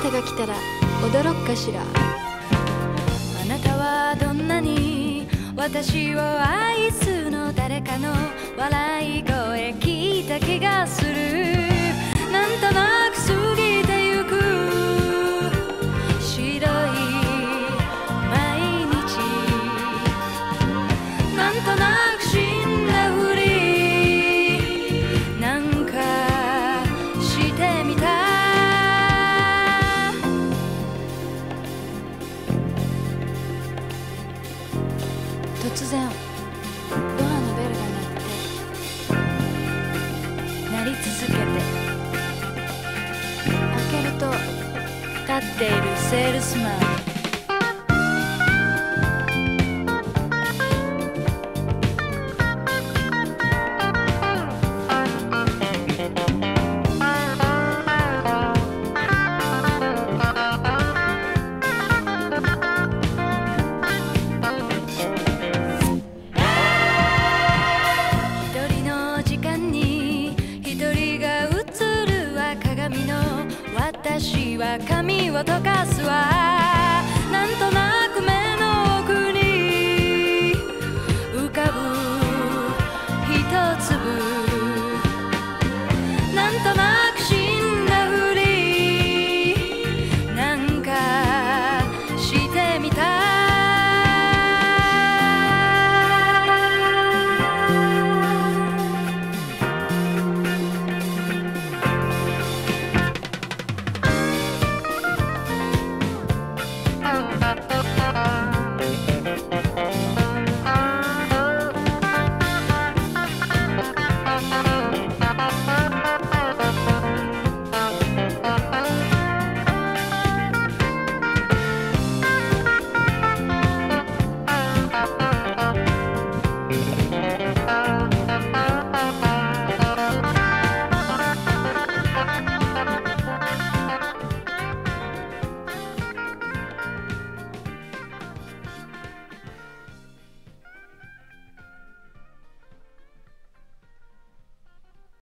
たら驚くかしら？あなたはどんなに私を愛すの誰かの笑い声聞いた気がする。なんと突然ドアのベルが鳴って鳴り続けて開けると立っているセールスマン。私は髪を溶かすわ。なんとなく